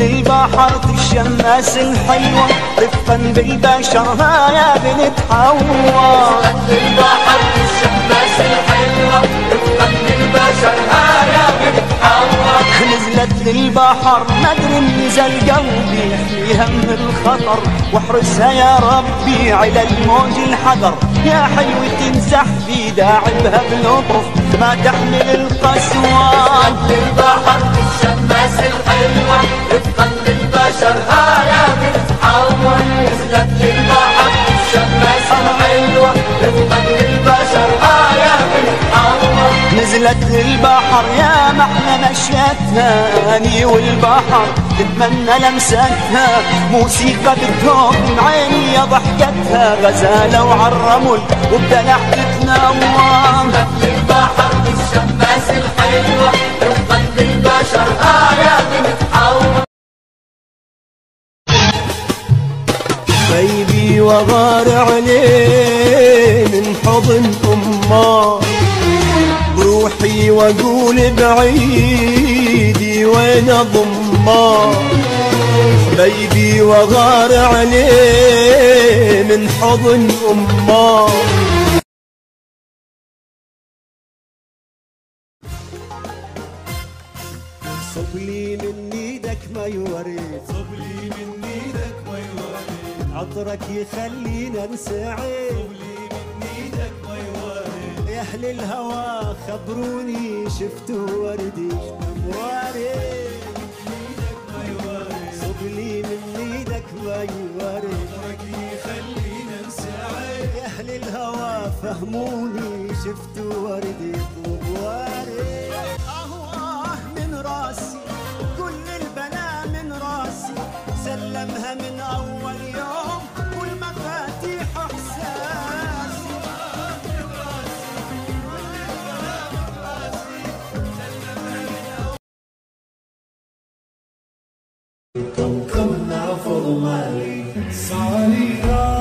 للبحر الشماس الحلوة. بالبشر ها يا بنت حوا البحر الشماس الحلوة يا بنت حوا نزلت للبحر ندر نزل قلبي في هم الخطر. واحرسها يا ربي على الموج الحذر. يا حلوة تمسح في داعبها بلطف ما تحمل القسوة. البحر حوا نزلت للبحر يا محلى مشيتها أني والبحر تتمنى لمستها. موسيقى بتذوق من عيني ضحكتها غزالة وعالرمل وبدلع تتنوم بيبي وغار عليه من حضن أمه. بروحي واقول بعيدي وين ضمه بيبي وغار عليه من حضن أمه. صب لي من إيدك ما يوريد صب لي من إيدك ما يواري عطرك يخلينا نسعد يواري أهل الهوى خبروني شفتوا وردي. وارد ما يواري صب لي من إيدك ما يخلينا نسعد يا أهل الهوى فهموني شفتوا وردي. Come, come now, follow my lead. Sorry,